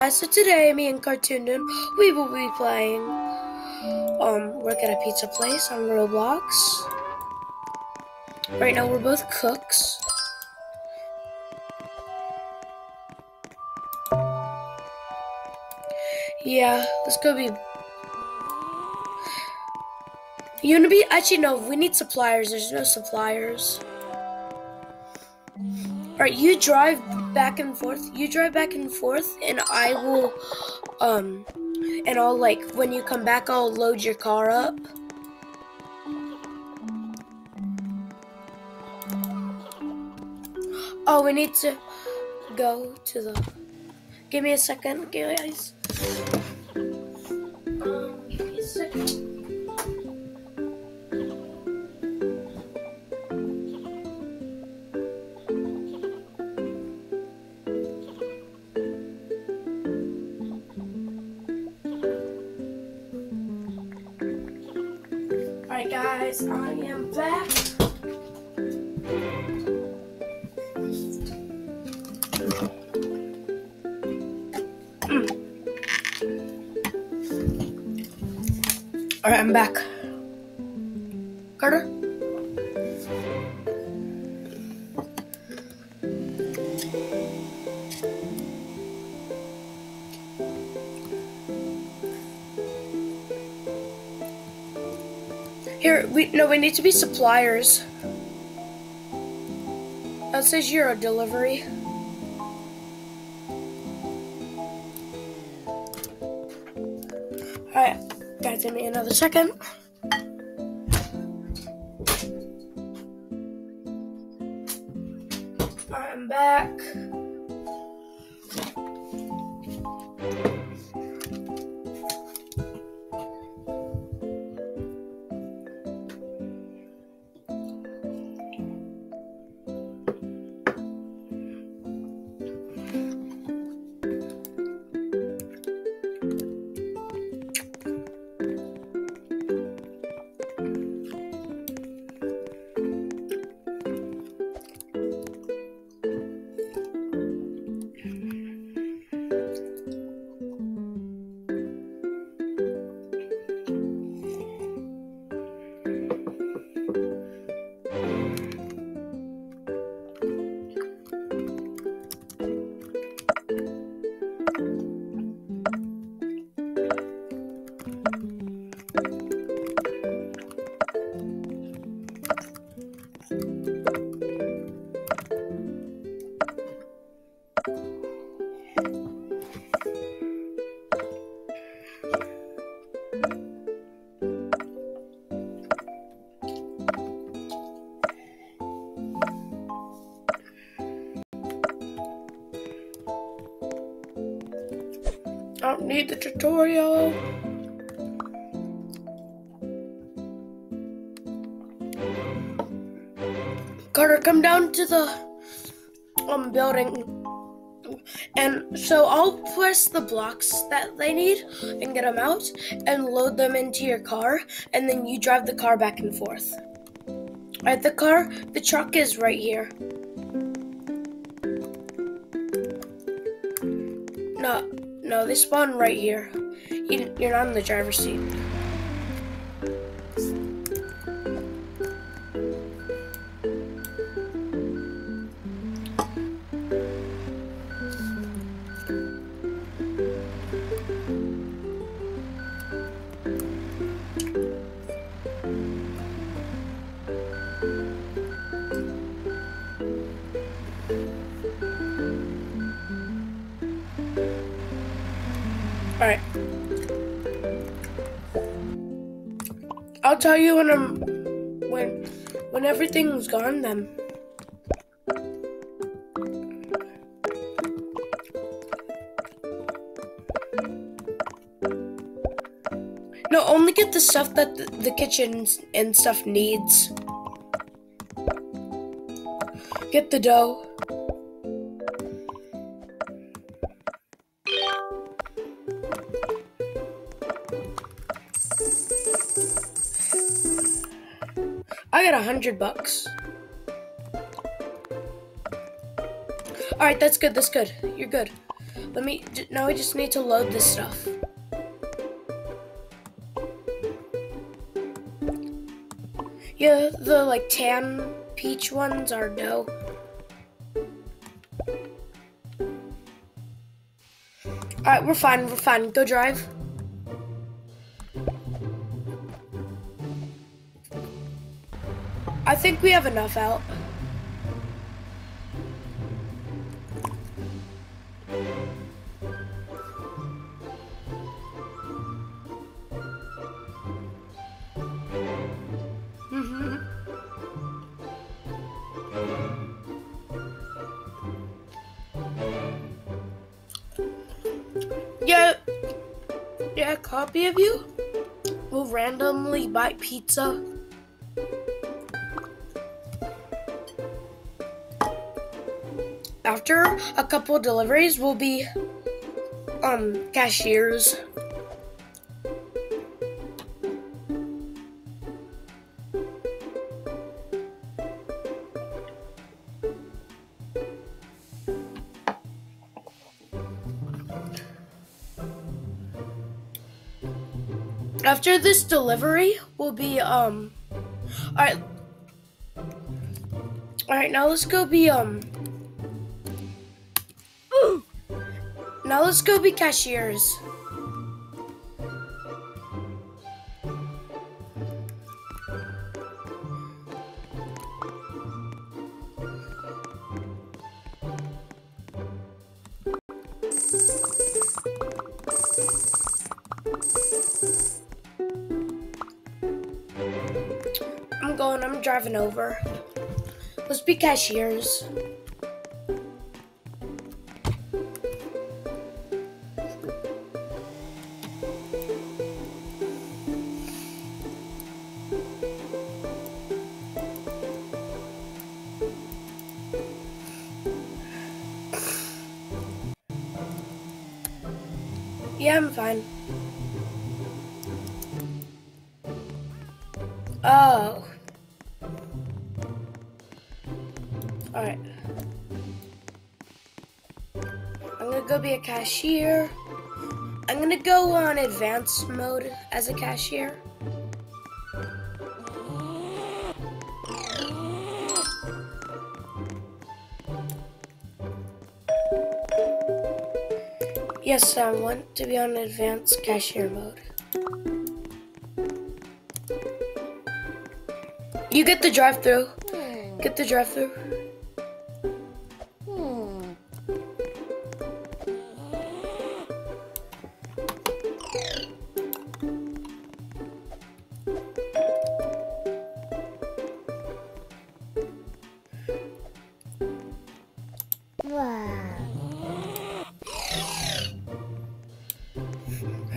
So today, me and Cartuedune, we will be playing, um, work at a pizza place on Roblox. Right now, we're both cooks. Yeah, this could be. You wanna be? Actually, no. We need suppliers. There's no suppliers. All right, you drive back and forth. You drive back and forth, and I will, um, and I'll like when you come back, I'll load your car up. Oh, we need to go to the. Give me a second, guys. Um, give me a second. Guys, I am back. Alright, I'm back. We no, we need to be suppliers. That says you're a delivery. Alright, guys, give me another second. I'm back. Tutorial. Carter, come down to the um building. And so I'll press the blocks that they need and get them out and load them into your car, and then you drive the car back and forth. Alright, the car, the truck is right here. No, no, they spawn right here. You, you're not in the driver's seat. Alright. I'll tell you when I'm when when everything's gone then. No, only get the stuff that the, the kitchen and stuff needs. Get the dough. Got a hundred bucks. All right, that's good. That's good. You're good. Let me. Now we just need to load this stuff. Yeah, the like tan peach ones are no. Alright, we're fine, we're fine. Go drive. I think we have enough out. Mm-hmm. Yeah, yeah, a copy of you will randomly buy pizza. After a couple deliveries, we'll be um cashiers. After this delivery, we'll be um. All right. All right, now let's go be um. Let's go be cashiers. I'm going, I'm driving over. Let's be cashiers. Yeah, I'm fine. Oh. Alright. I'm gonna go be a cashier. I'm gonna go on advanced mode as a cashier. Yes, I want to be on advanced cashier mode. You get the drive through. Get the drive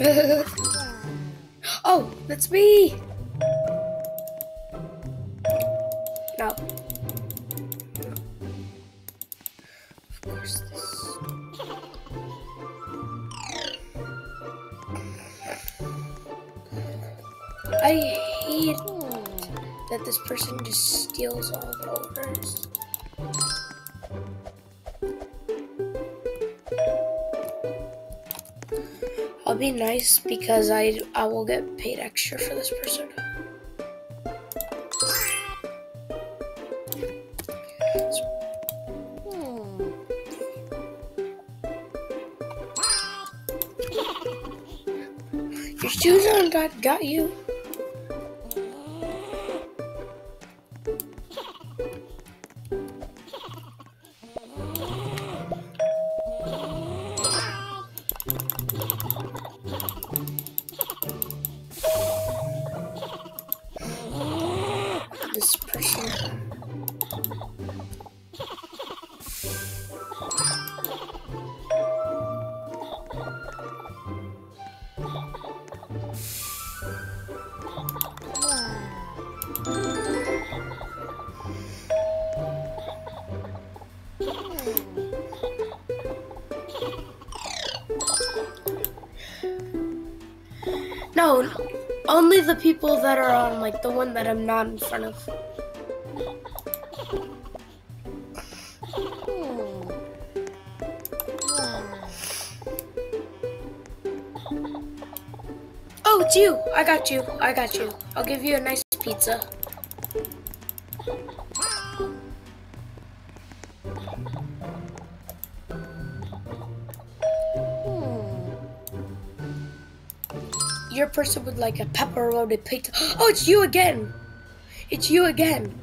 oh, that's me. No. Of course, this. I hate that this person just steals all the orders. Be nice because I I will get paid extra for this person. Hmm. Your shoes on got got you. the people that are on, like, the one that I'm not in front of. Hmm. Oh, it's you. I got you. I got you. I'll give you a nice pizza. Person with like a pepperoni pizza. Oh, it's you again. It's you again.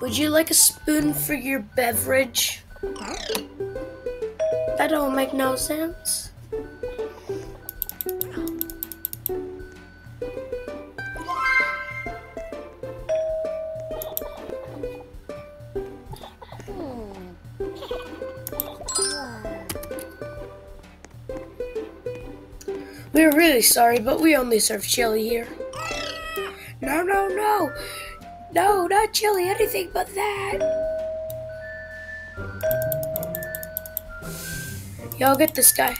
Would you like a spoon for your beverage? That don't make no sense. We're really sorry, but we only serve chili here. No, no, no. No, not chili, anything but that. Y'all get this guy.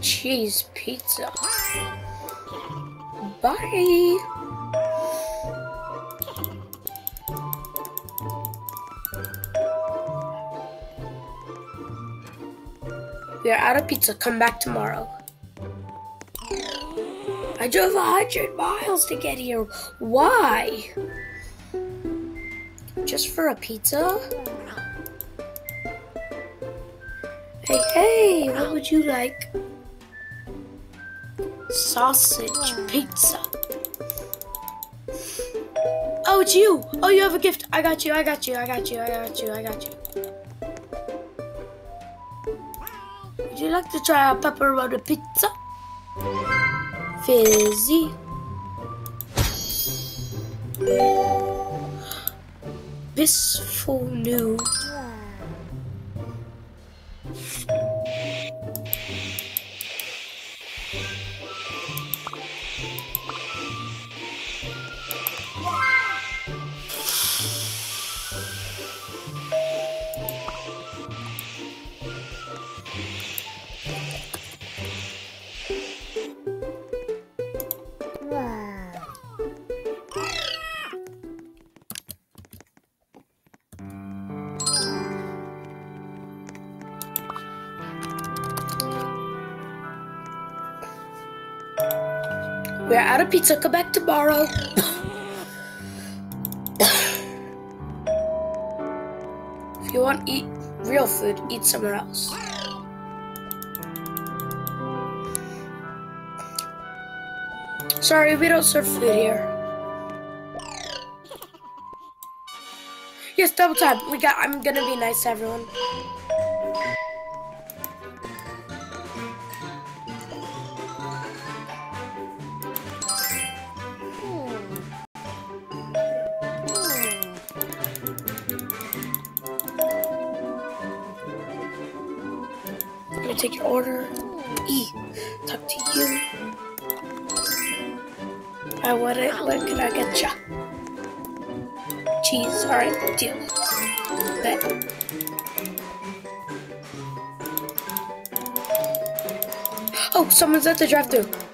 Cheese pizza. Bye. We are out of pizza. Come back tomorrow. I drove a hundred miles to get here. Why? Just for a pizza? Hey, hey, what would you like? Sausage pizza. Oh, it's you. Oh, you have a gift. I got you. I got you. I got you. I got you. I got you. You like to try a pepperoni pizza? Fizzy. Blissful new. We're out of pizza. Come back tomorrow. if you want to eat real food, eat somewhere else. Sorry, we don't serve food here. Yes, double time. We got. I'm gonna be nice to everyone. E, talk to you. I want it. What can I get ya? Cheese. All right, deal. Bet. Oh, someone's at the drive-thru.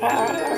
Ha